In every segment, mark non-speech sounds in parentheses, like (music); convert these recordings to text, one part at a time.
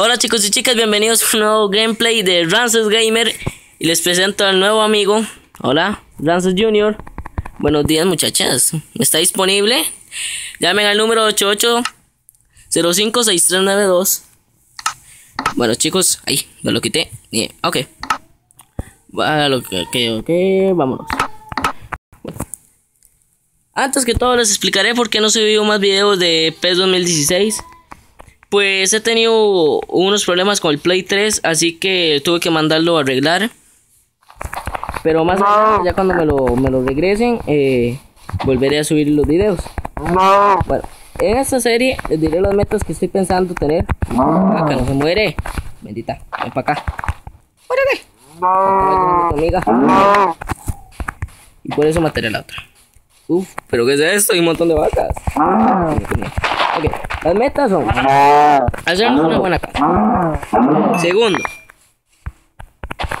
Hola chicos y chicas, bienvenidos a un nuevo gameplay de Rances Gamer y les presento al nuevo amigo. Hola, Rances Junior. Buenos días muchachas, ¿está disponible? Llamen al número 88 056392. Bueno chicos, ahí, me lo quité. Ok. Ok, ok, vámonos. Antes que todo les explicaré por qué no subido más videos de PES 2016. Pues he tenido unos problemas con el Play 3, así que tuve que mandarlo a arreglar. Pero más adelante, ya cuando me lo, me lo regresen, eh, volveré a subir los videos. Bueno, en esta serie les diré las metas que estoy pensando tener. Acá no se muere. Bendita, ven para acá. Muérete. Amiga. Y por eso mataré a la otra. Uf, pero ¿qué es esto? Hay un montón de vacas. Ok, las metas son hacernos una buena casa. Segundo,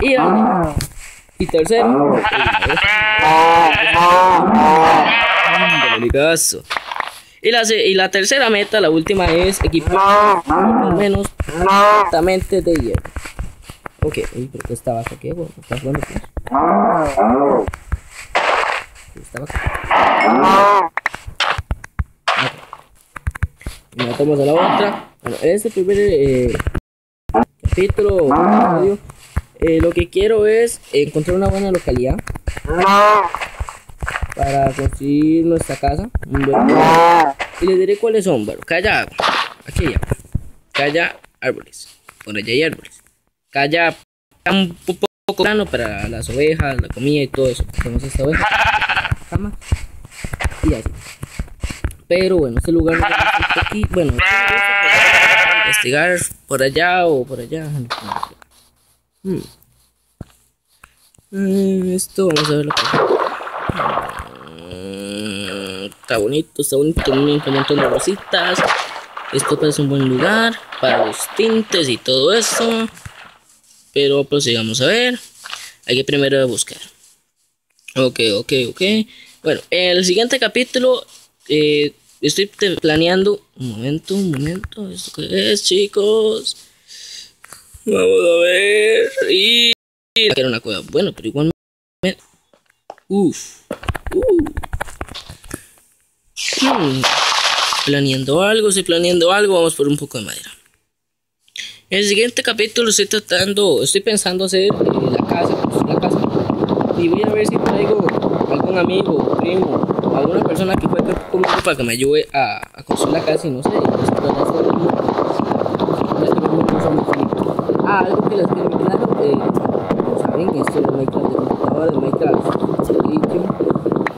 ir a Y tercero, caso. Y la, y la tercera meta, la última, es equipar lo menos exactamente de hierro. Ok, uy, pero ¿qué esta vaca qué? ¿Estás jugando pues? Esta vaca. Y matamos a la otra. Bueno, en este primer eh, capítulo, episodio, eh, lo que quiero es encontrar una buena localidad para construir nuestra casa. Y les diré cuáles son. Bueno, agua. Aquí. Que haya árboles. Por allá hay árboles. Haya un po- poco plano para las ovejas, la comida y todo eso. Tenemos esta oveja, cama y así. Pero bueno, este lugar no aquí. Bueno, investigar por allá o por allá. Hmm. Eh, Esto, vamos a ver lo que. Mm, Está bonito, está bonito. Un montón de rositas. Esto parece un buen lugar para los tintes y todo eso. Pero prosigamos a ver. Hay que primero buscar. Ok, ok, ok. Bueno, en el siguiente capítulo eh, estoy planeando. Un momento, un momento. ¿Esto qué es, chicos? Vamos a ver. Y. Era una cueva. Bueno, pero igual. me- Uf. Uh. Planeando algo, estoy planeando algo. Vamos por un poco de madera. En el siguiente capítulo estoy tratando, estoy pensando hacer eh, la casa. Y voy a ver si traigo algún amigo, primo, alguna persona que juegue conmigo para que me ayude a, a construir la casa y no sé, infinito. Ah, algo que les quiero mencionar, eh, saben, esto es Minecraft de computadora, de Minecraft.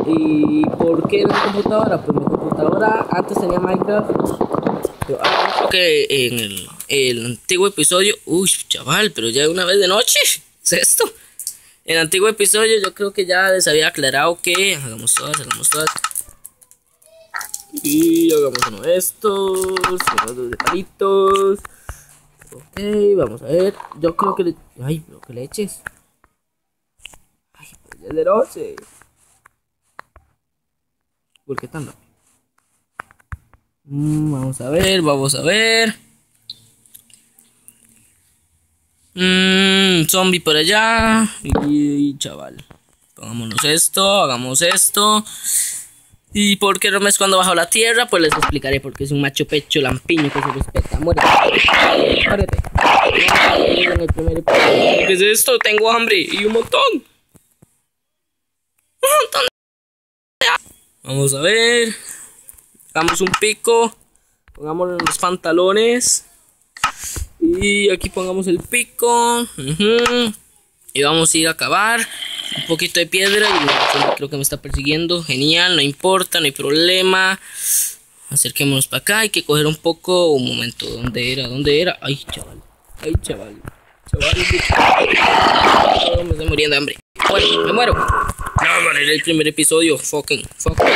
¿Y por qué la computadora? Pues mi computadora antes tenía Minecraft pero, ah, que en el, el antiguo episodio. Uy, chaval, pero ya una vez de noche. ¿Es esto? En el antiguo episodio yo creo que ya les había aclarado que hagamos todas, hagamos todas. Y hagamos uno de estos, dos de palitos. Ok, vamos a ver. Yo creo que le. Ay, pero que le eches. Ay, pero ya es de noche. ¿Por qué tan rápido? Mm, vamos a ver, vamos a ver. Mmm, zombie por allá. Y, chaval. Pongámonos esto, hagamos esto. Y porque no me es cuando bajo la tierra, pues les explicaré porque es un macho pecho lampiño que se respeta. Muérete. Muérete. ¿Qué es esto? Tengo hambre y un montón. Un montón de Vamos a ver. Hagamos un pico. Pongámoslo en los pantalones. Y aquí pongamos el pico. Y vamos a ir a acabar. Un poquito de piedra. Y creo que me está persiguiendo. Genial, no importa, no hay problema. Acerquémonos para acá. Hay que coger un poco. Un momento, ¿dónde era? ¿Dónde era? Ay, chaval. Ay, chaval. Chaval. Me estoy muriendo de hambre. Me muero. No, vale, era el primer episodio. Fucking, fucking.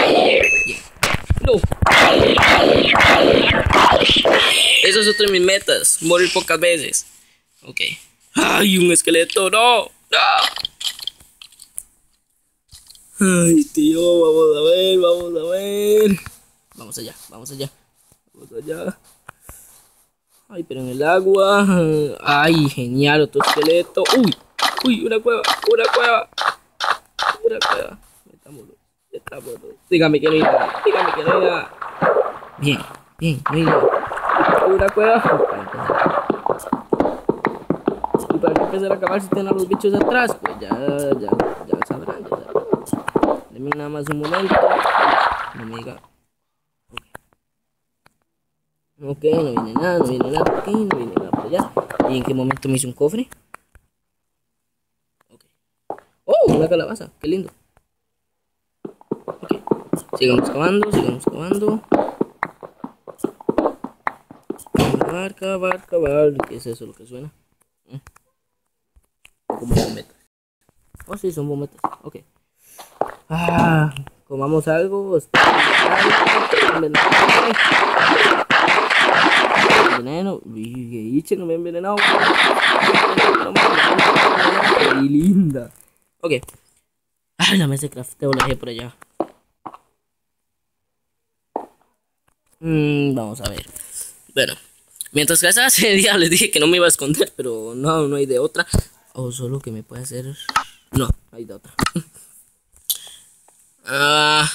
Esa es otra de mis metas. Morir pocas veces. Ok. Ay, un esqueleto. No. No. Ay, tío. Vamos a ver, vamos a ver. Vamos allá, vamos allá. Vamos allá. Ay, pero en el agua. Ay, genial, otro esqueleto. Uy, uy, una cueva, una cueva. Una cueva. Metámonos, metámonos. Dígame que no hay dígame que no hay. Bien, bien, nada. Una cueva. Y para que empezar a acabar si tienen a los bichos atrás, pues ya, ya, ya sabrán, ya sabrán. Denme nada más un momento. No me diga. Ok, no viene nada, no viene nada aquí, no viene nada por. ¿Y en qué momento me hice un cofre? Ok. ¡Oh! Una calabaza, qué lindo. Ok. Sigamos cavando, sigamos cavando. Cavar, cavar, cavar. ¿Qué es eso lo que suena? ¿Eh? Como bombetas. Oh, sí, son bombetas. Ok. Ah, comamos algo. Veneno. Biche, no me he envenenado. Qué linda. Ok. Ay, la mesa de crafteo la dejé por allá. Mm, vamos a ver. Bueno, mientras que ese (laughs) día les dije que no me iba a esconder, pero no, no hay de otra. O solo que me puede hacer. No, hay de otra. (laughs) Ah.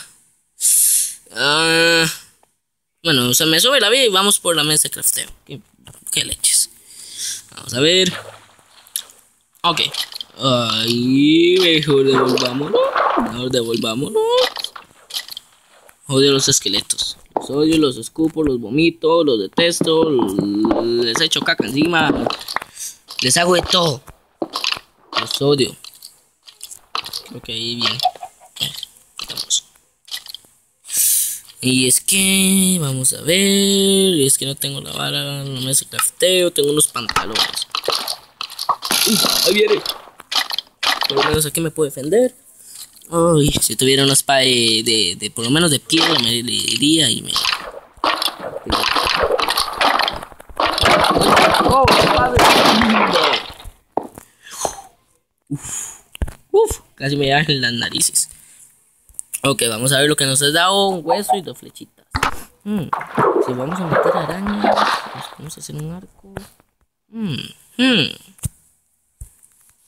ah. Bueno, se me sube la vida y vamos por la mesa de crafteo. ¿Qué, leches? Vamos a ver. Ok. Ahí, mejor devolvámonos. Mejor devolvámonos. Odio los esqueletos. Los odio, los escupo, los vomito, los detesto. Les echo caca encima. Les hago de todo. Los odio. Ok, bien. Y es que, vamos a ver, es que no tengo la vara, no me hace crafteo, tengo unos pantalones. ahí viene. Por lo menos aquí me puedo defender. Uy, si tuviera una espada de, de, por lo menos de piedra me iría y me... Oh, Uf, uf, casi me en las narices. Ok, vamos a ver lo que nos ha dado un hueso y dos flechitas. Hmm, si vamos a meter arañas, vamos a hacer un arco. Hmm, hmm.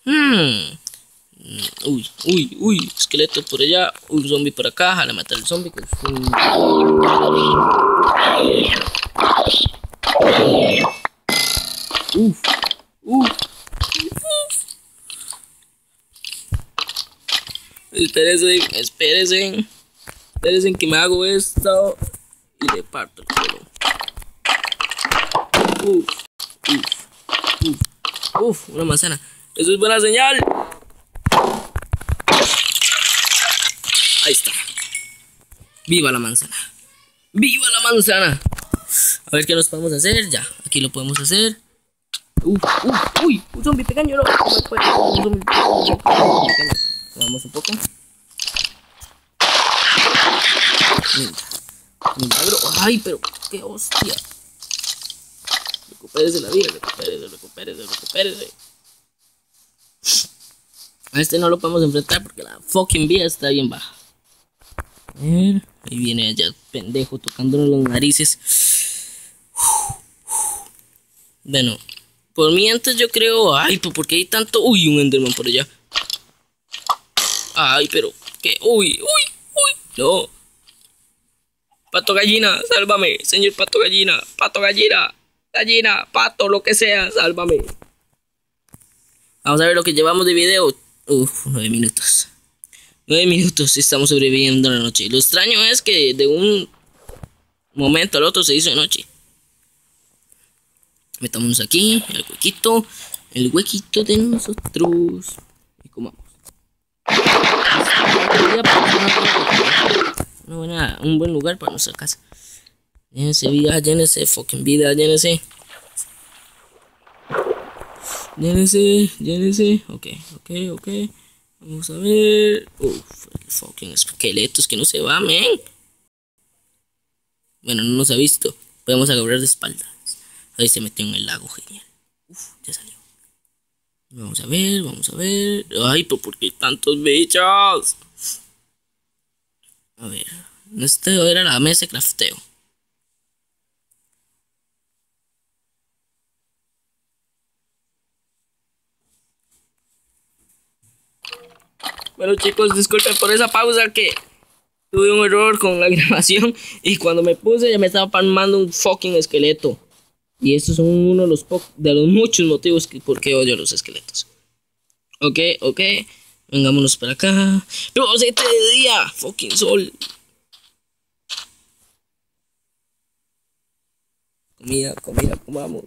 Hmm. Uy, uy, uy, esqueleto por allá, un zombie por acá, jala matar el zombie. Uf, uf, uf. Espérense, espérense. Espérense que me hago esto y le parto el culo. Uf, uf, uf, uf, una manzana. Eso es buena señal. Ahí está. Viva la manzana. Viva la manzana. A ver qué nos podemos hacer. Ya, aquí lo podemos hacer. Uf, uf, uy, un zombie pequeño, no. Un zombie pequeño. Vamos un poco. Milagro. Ay, pero qué hostia. Recupérese la vida, recupérese, recupérese, recupérese. A este no lo podemos enfrentar porque la fucking vida está bien baja. Ver, ahí viene allá pendejo tocándole las narices. Bueno, por mientras yo creo, ay, pues porque hay tanto, uy, un Enderman por allá. Ay, pero que, uy, uy, uy, no. Pato gallina, sálvame, señor pato gallina, pato gallina, gallina, pato, lo que sea, sálvame. Vamos a ver lo que llevamos de video. Uf, nueve minutos. Nueve minutos y estamos sobreviviendo la noche. Lo extraño es que de un momento al otro se hizo de noche. Metamos aquí, el huequito, el huequito de nosotros. Y comamos un buen lugar para nuestra casa. Llénese vida, llénese, fucking vida, llénese. Llénese, llénese. Ok, ok, ok. Vamos a ver. Uf, fucking esqueletos que no se va, men. Bueno, no nos ha visto. Podemos agarrar de espaldas. Ahí se metió en el lago, genial. Uf, ya salió. Vamos a ver, vamos a ver. Ay, pero ¿por qué tantos bichos? A ver, este era la mesa de crafteo. Bueno chicos, disculpen por esa pausa que tuve un error con la (laughs) grabación y cuando me puse ya me estaba palmando un fucking esqueleto. Y estos son uno de los, de los muchos motivos que, por qué odio los esqueletos. Ok, ok. Vengámonos para acá. Pero este de día, fucking sol. Comida, comida, comamos.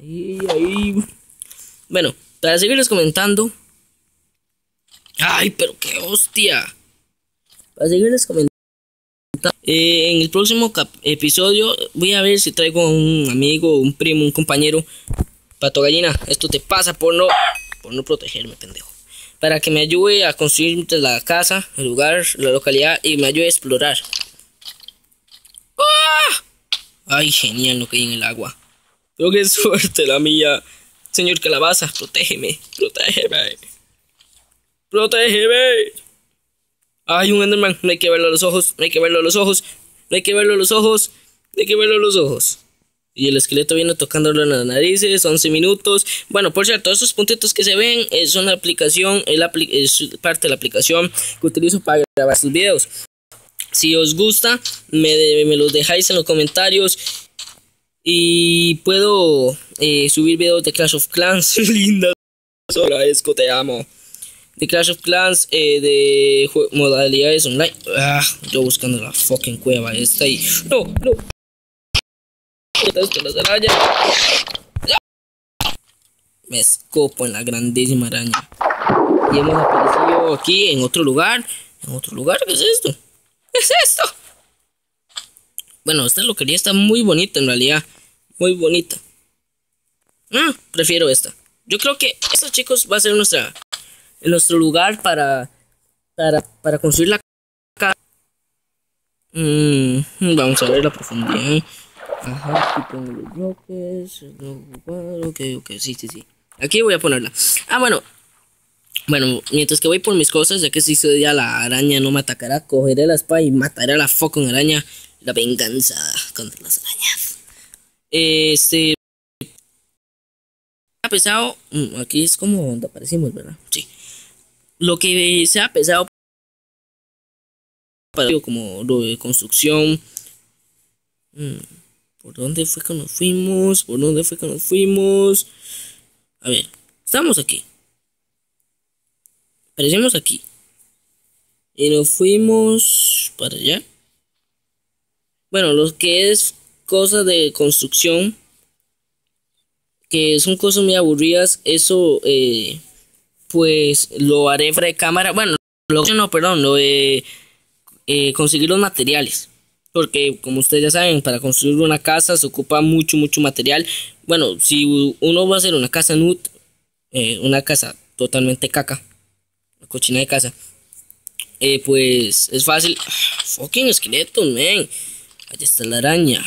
Ahí, ahí. Bueno, para seguirles comentando. Ay, pero qué hostia. Para seguirles comentando. Eh, en el próximo episodio voy a ver si traigo un amigo, un primo, un compañero. Pato gallina, esto te pasa por no, por no protegerme, pendejo. Para que me ayude a construir la casa, el lugar, la localidad y me ayude a explorar. ¡Ah! Ay, genial lo que hay en el agua. Pero qué suerte la mía. Señor Calabaza, protégeme, protégeme. Protégeme. Hay un Enderman, no hay que verlo a los ojos, no hay que verlo a los ojos, no hay que verlo a los ojos, hay que verlo a los ojos. Y el esqueleto viene tocándolo en las narices, 11 minutos. Bueno, por cierto, esos puntitos que se ven es una aplicación, es parte de la aplicación que utilizo para grabar estos videos. Si os gusta, me los dejáis en los comentarios. Y puedo eh, subir videos de Clash of Clans. (laughs) Linda. Sola, Esco, te amo de Clash of Clans, eh, de modalidades online. Ah, yo buscando la fucking cueva esta y. No, no. Me escopo en la grandísima araña. Y hemos aparecido aquí en otro lugar. En otro lugar, ¿qué es esto? ¿Qué es esto? Bueno, esta loquería está muy bonita en realidad. Muy bonita. Ah, prefiero esta. Yo creo que esta, chicos, va a ser nuestra nuestro lugar para, para, para construir la casa. Mm, vamos a ver la profundidad. Ajá, aquí pongo los bloques. Ok, ok, sí, sí, sí. Aquí voy a ponerla. Ah, bueno. Bueno, mientras que voy por mis cosas, ya que si se ya la araña no me atacará, cogeré la espada y mataré a la fucking araña. La venganza contra las arañas. Este. Ha pesado. Mm, aquí es como donde aparecimos, ¿verdad? Sí lo que sea pesado para como lo de construcción mm, por dónde fue que nos fuimos por dónde fue que nos fuimos a ver estamos aquí aparecemos aquí y nos fuimos para allá bueno lo que es cosas de construcción que son cosas muy aburridas eso eh, pues lo haré fuera de cámara. Bueno, lo no, perdón, lo de eh, conseguir los materiales. Porque como ustedes ya saben, para construir una casa se ocupa mucho, mucho material. Bueno, si uno va a hacer una casa nut, eh, una casa totalmente caca, una cochina de casa, eh, pues es fácil. Fucking esqueleto, man. Allá está la araña.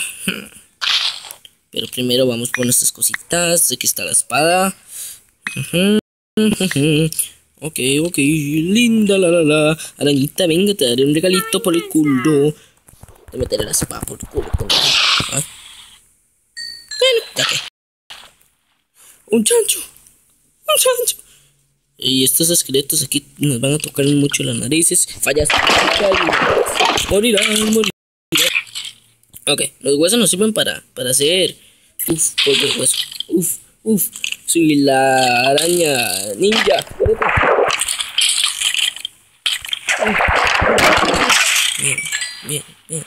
Pero primero vamos por nuestras cositas. Aquí está la espada. ok, ok, linda la la la. Arañita, venga, te daré un regalito por el culo. Te meteré la espada por el culo. Bueno, ya que. Un chancho. Un chancho. Y estos esqueletos aquí nos van a tocar mucho las narices. Fallas. Morirá, morirá. Ok, los huesos nos sirven para, para hacer. Uf, polvo de hueso. Uf, uf. Soy la araña ninja. Bien, bien, bien.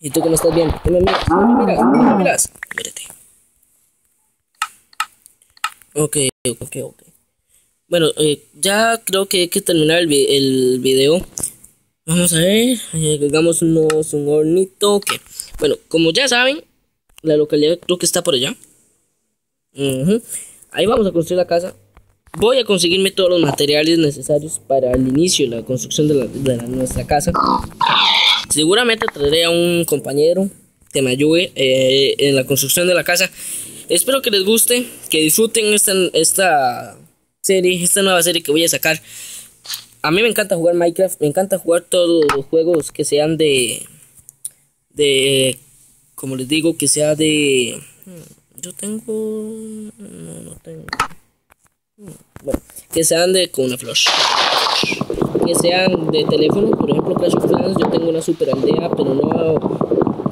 ¿Y tú cómo estás bien? ¿Qué me miras? ¿Qué me miras? ¿Qué me miras? Mírate. Ok, ok, ok. Bueno, eh, ya creo que hay que terminar el, el video. Vamos a ver, hagamos unos, un hornito. Que, bueno, como ya saben, la localidad creo que está por allá. Ahí vamos a construir la casa. Voy a conseguirme todos los materiales necesarios para el inicio de la construcción de, nuestra casa. Seguramente traeré a un compañero que me ayude eh, en la construcción de la casa. Espero que les guste, que disfruten esta, esta serie, esta nueva serie que voy a sacar. A mí me encanta jugar Minecraft, me encanta jugar todos los juegos que sean de de como les digo, que sea de... Yo tengo... No, no tengo. Bueno, que sean de con una flor. Que sean de teléfono, por ejemplo, Clash of Clans, yo tengo una super aldea, pero no...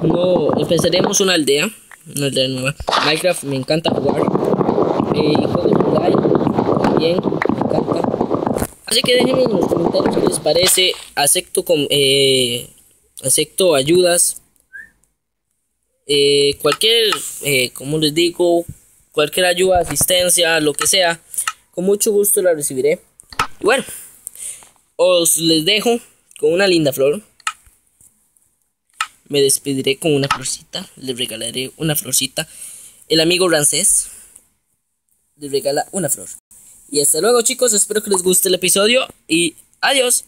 No, empezaremos una aldea, una aldea nueva. Minecraft me encanta jugar. Eh, juegos online también. Así que déjenme en los comentarios qué les parece. Acepto con eh, acepto ayudas. Eh, cualquier, eh, como les digo, cualquier ayuda, asistencia, lo que sea, con mucho gusto la recibiré. Y bueno, os les dejo con una linda flor. Me despediré con una florcita. Les regalaré una florcita. El amigo Rancés les regala una flor. Y hasta luego chicos, espero que les guste el episodio y adiós.